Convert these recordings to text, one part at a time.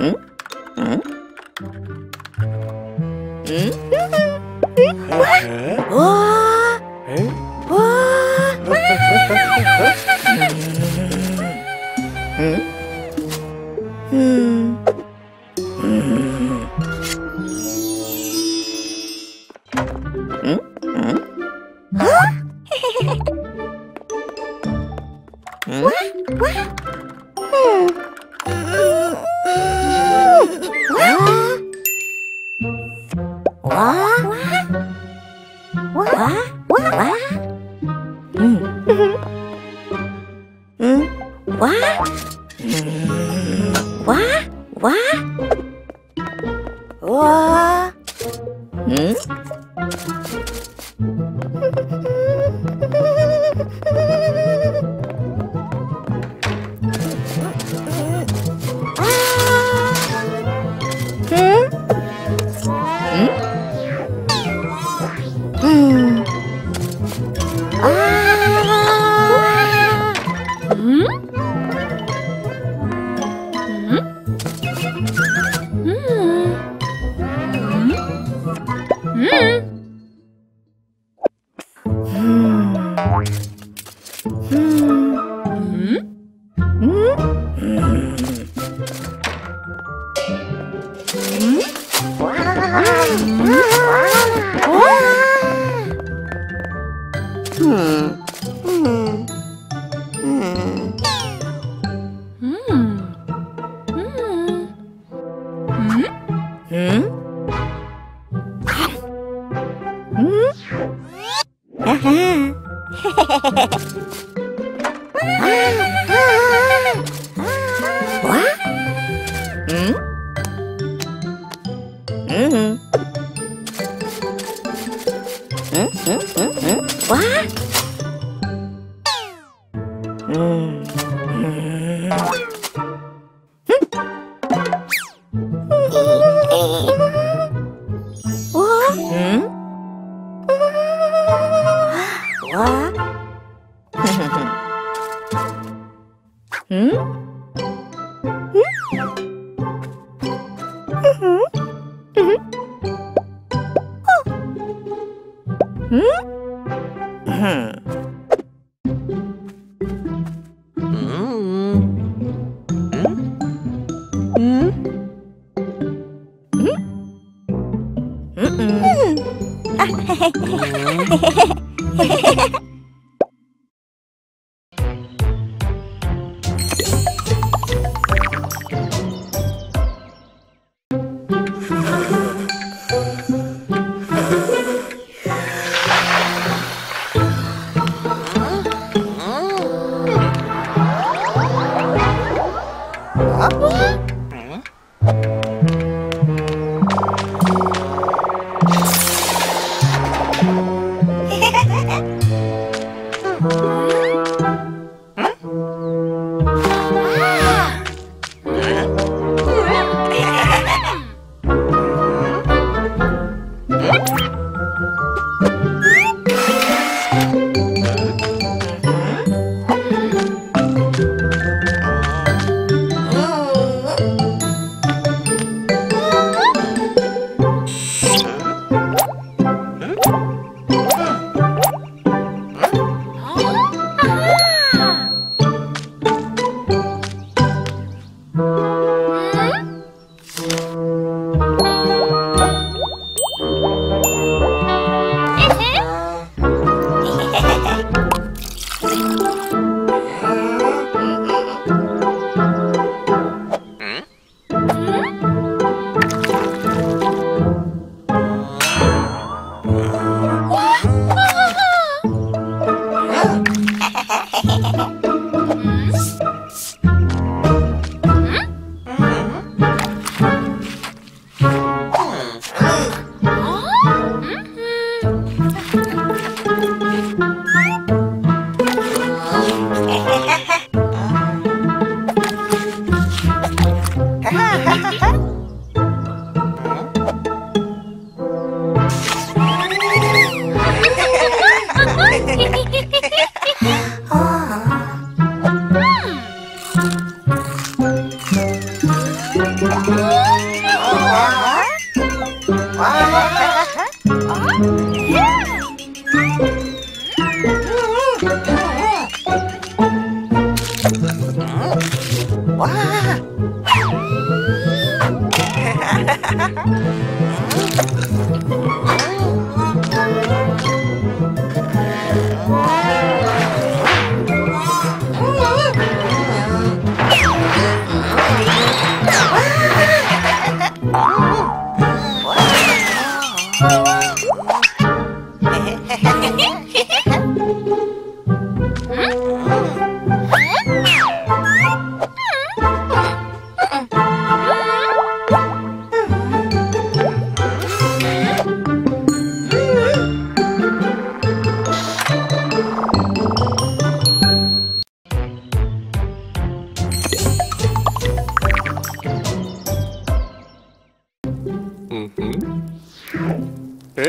응? 응? 응? 응? 응? 응?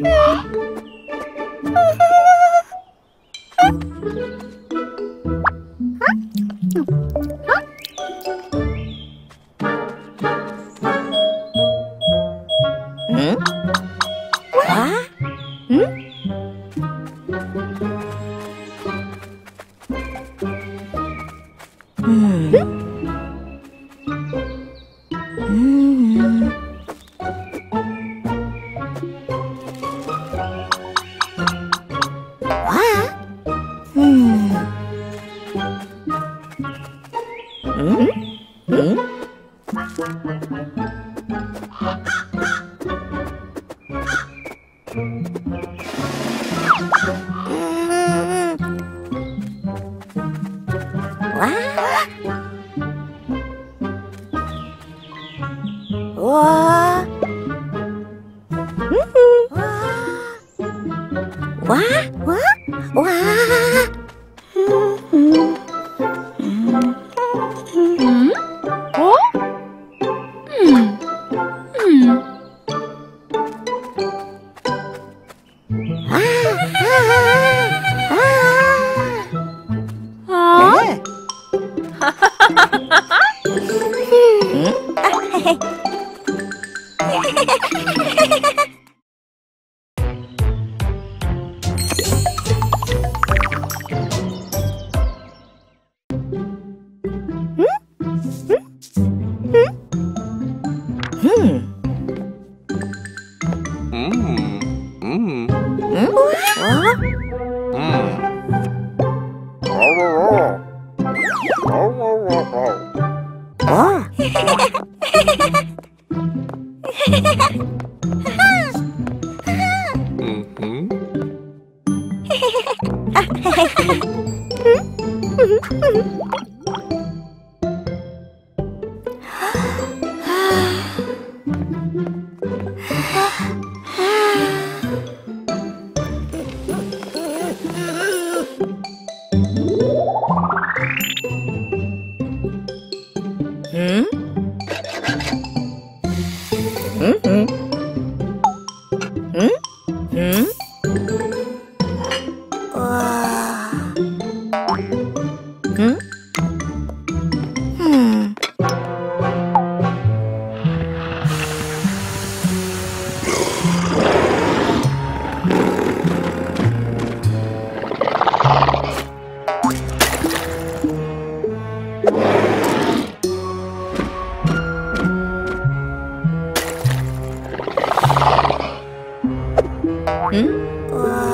Yeah. 嗯。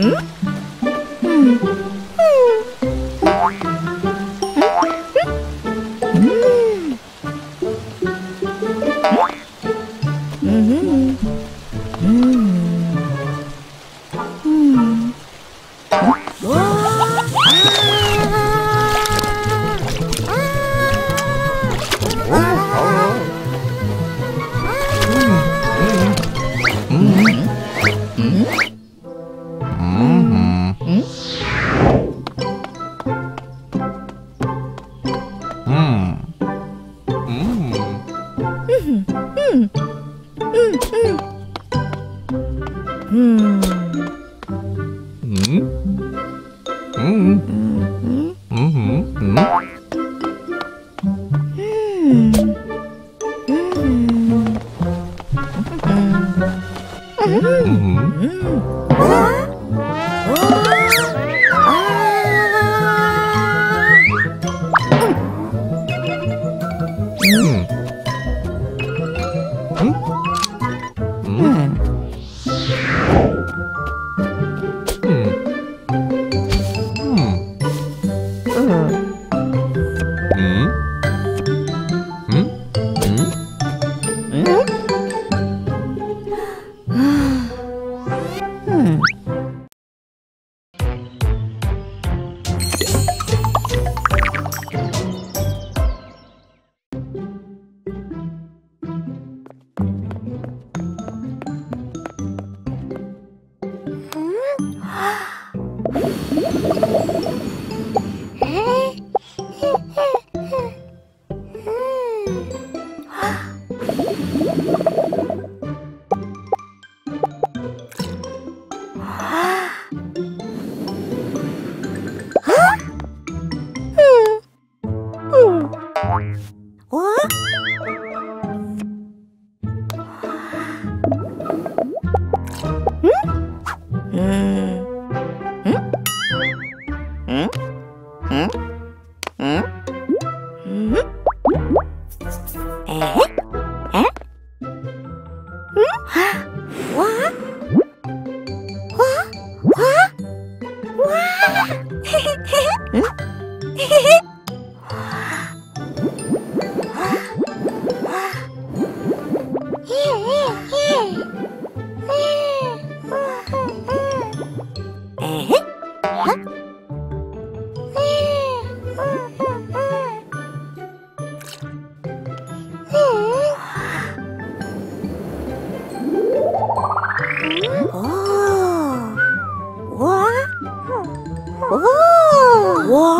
嗯。Whoa! Whoa!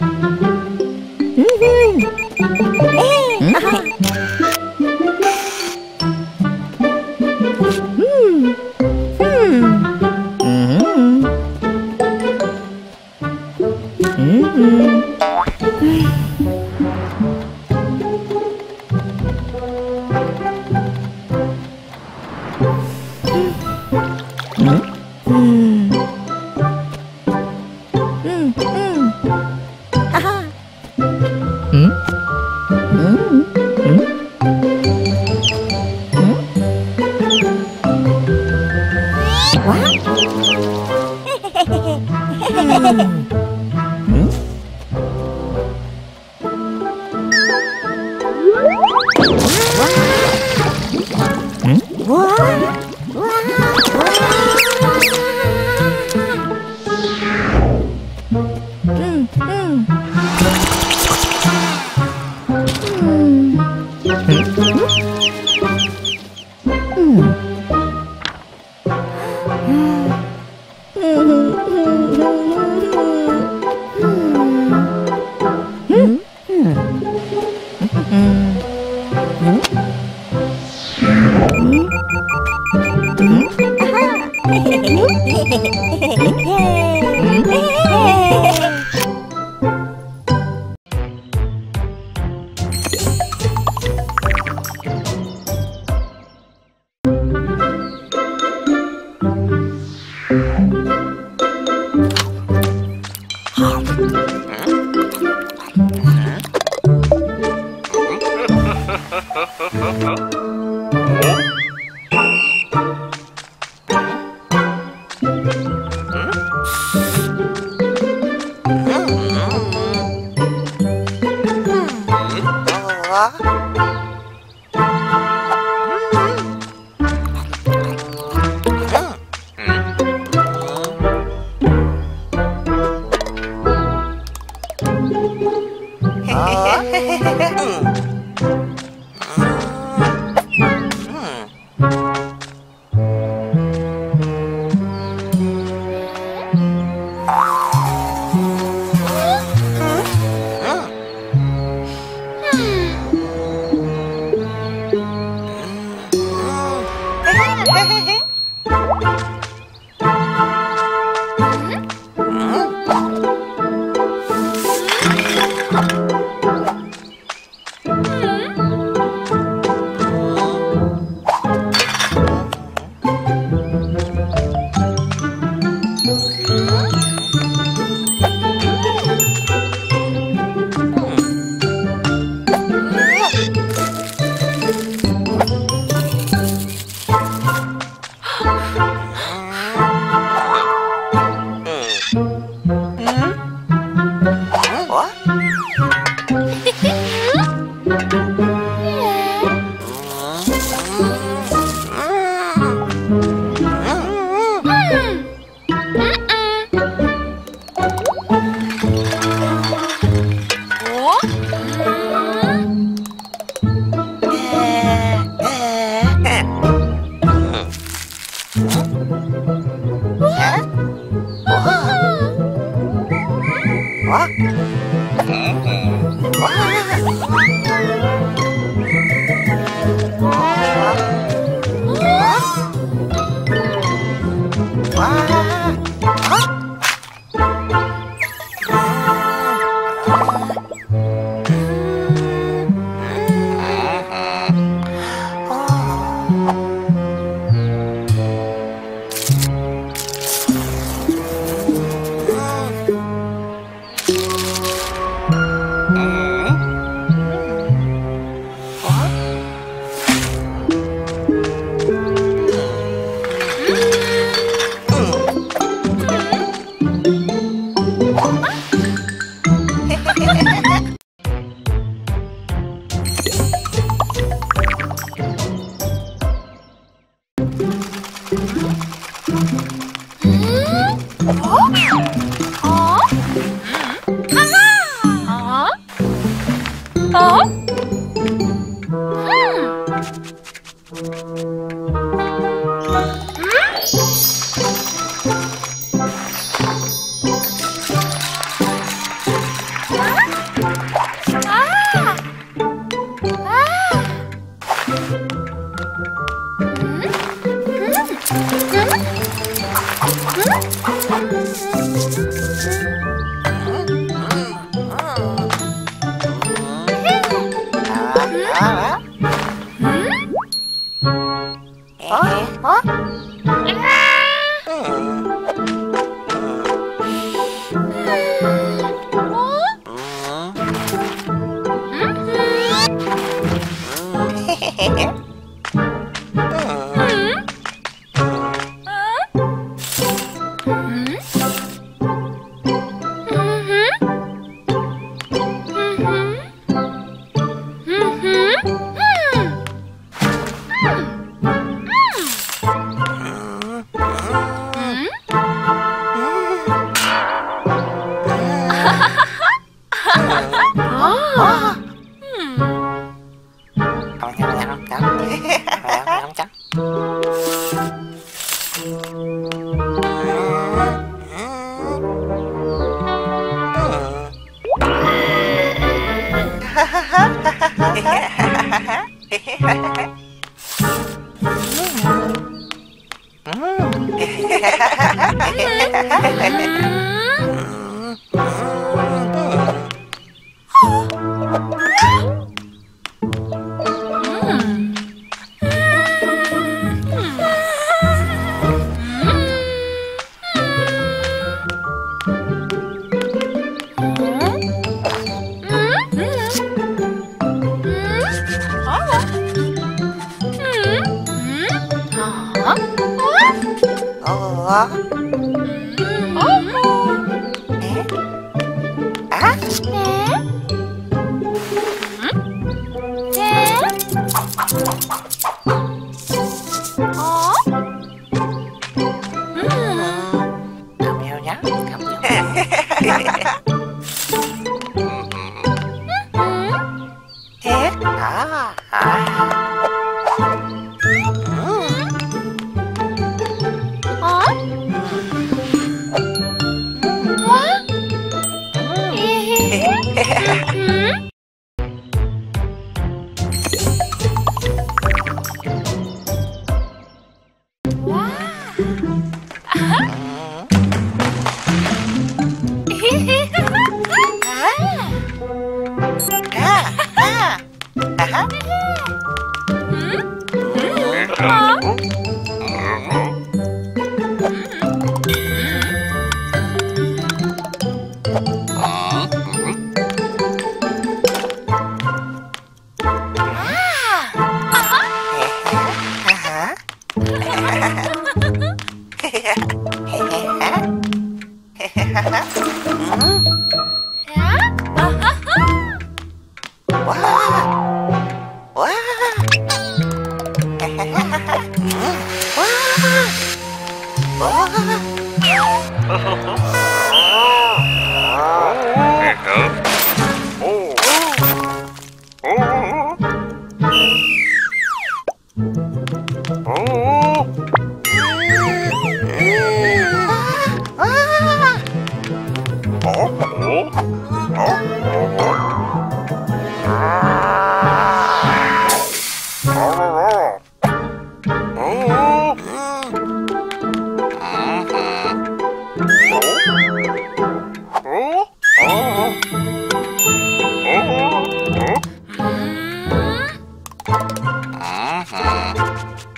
うんうん啊。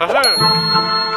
啊哈！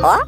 Huh?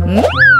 Hum?